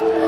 Yeah.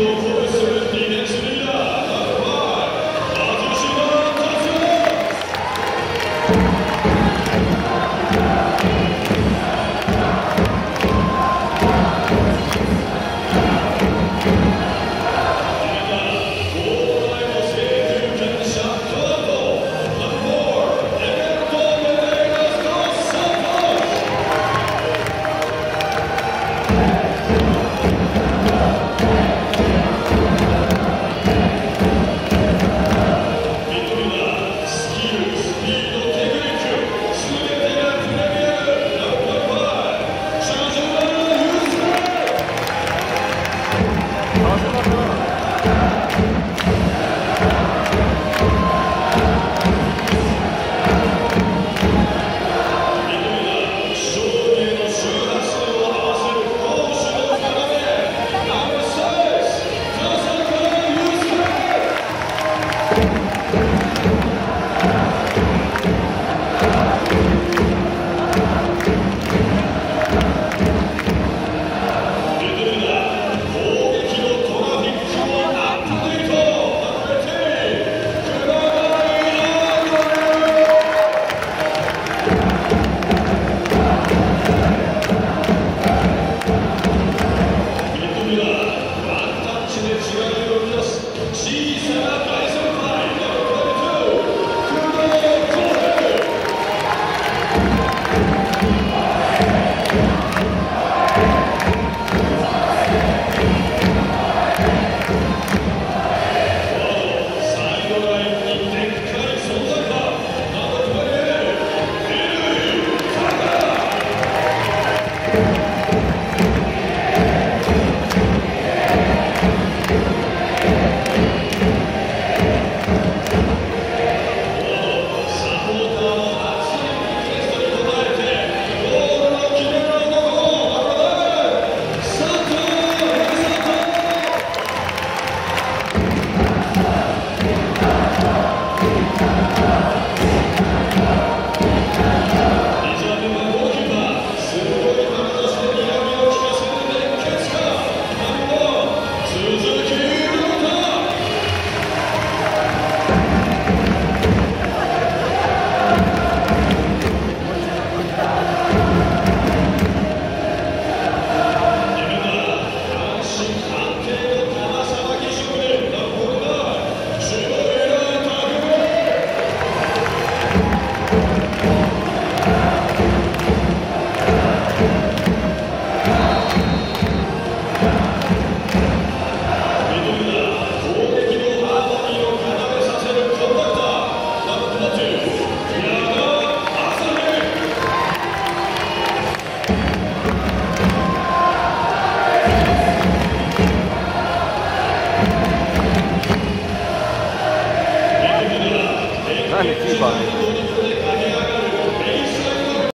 Thank you. Thank.